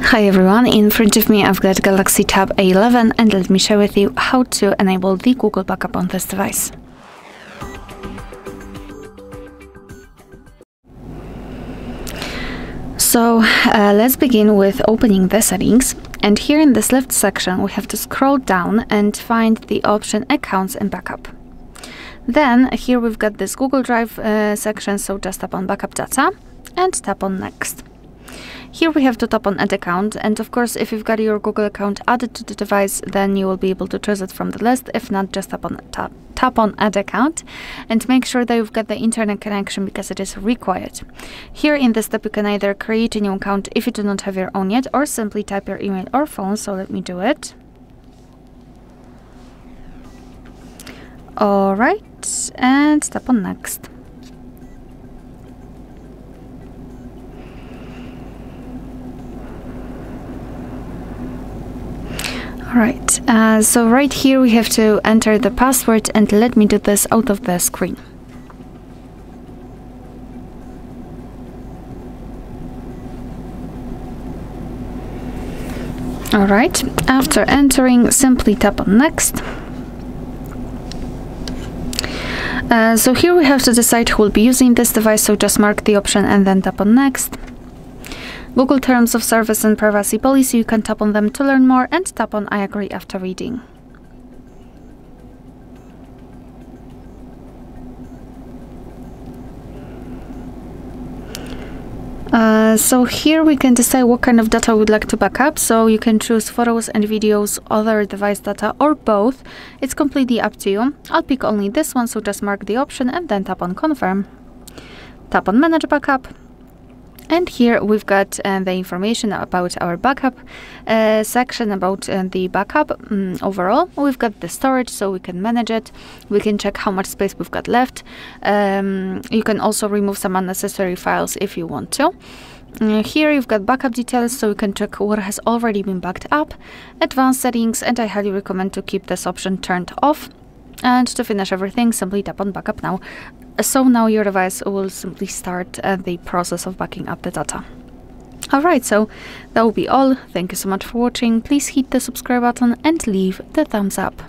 Hi everyone, in front of me I've got Galaxy Tab A11 and let me share with you how to enable the Google Backup on this device. So uh, let's begin with opening the settings and here in this left section we have to scroll down and find the option Accounts and Backup. Then here we've got this Google Drive uh, section so just tap on Backup Data and tap on Next. Here we have to tap on add account and of course if you've got your Google account added to the device then you will be able to choose it from the list. If not just tap on tap, tap on add account and make sure that you've got the internet connection because it is required. Here in this step you can either create a new account if you do not have your own yet or simply type your email or phone so let me do it. Alright and tap on next. Alright, uh, so right here we have to enter the password and let me do this out of the screen. Alright, after entering, simply tap on next. Uh, so here we have to decide who will be using this device, so just mark the option and then tap on next. Google Terms of Service and Privacy Policy, you can tap on them to learn more and tap on I agree after reading. Uh, so here we can decide what kind of data we'd like to backup. So you can choose photos and videos, other device data, or both. It's completely up to you. I'll pick only this one, so just mark the option and then tap on confirm. Tap on manage backup and here we've got uh, the information about our backup uh, section about uh, the backup um, overall. We've got the storage so we can manage it. We can check how much space we've got left. Um, you can also remove some unnecessary files if you want to. Uh, here you've got backup details so you can check what has already been backed up, advanced settings and I highly recommend to keep this option turned off. And to finish everything, simply tap on backup now. So now your device will simply start uh, the process of backing up the data. Alright, so that will be all. Thank you so much for watching. Please hit the subscribe button and leave the thumbs up.